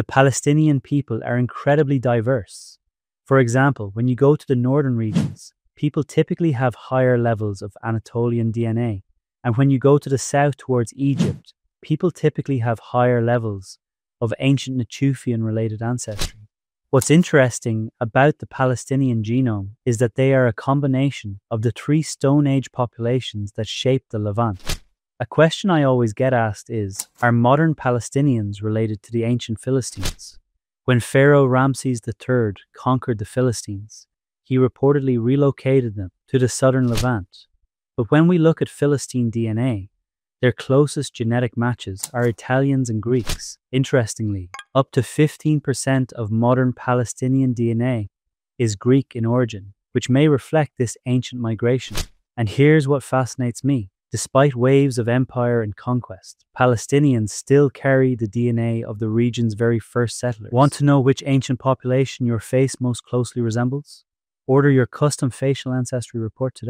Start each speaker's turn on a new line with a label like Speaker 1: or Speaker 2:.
Speaker 1: The Palestinian people are incredibly diverse. For example, when you go to the northern regions, people typically have higher levels of Anatolian DNA. And when you go to the south towards Egypt, people typically have higher levels of ancient Natufian related ancestry. What's interesting about the Palestinian genome is that they are a combination of the three Stone Age populations that shaped the Levant. A question I always get asked is Are modern Palestinians related to the ancient Philistines? When Pharaoh Ramses III conquered the Philistines, he reportedly relocated them to the southern Levant. But when we look at Philistine DNA, their closest genetic matches are Italians and Greeks. Interestingly, up to 15% of modern Palestinian DNA is Greek in origin, which may reflect this ancient migration. And here's what fascinates me. Despite waves of empire and conquest, Palestinians still carry the DNA of the region's very first settlers. Want to know which ancient population your face most closely resembles? Order your custom facial ancestry report today.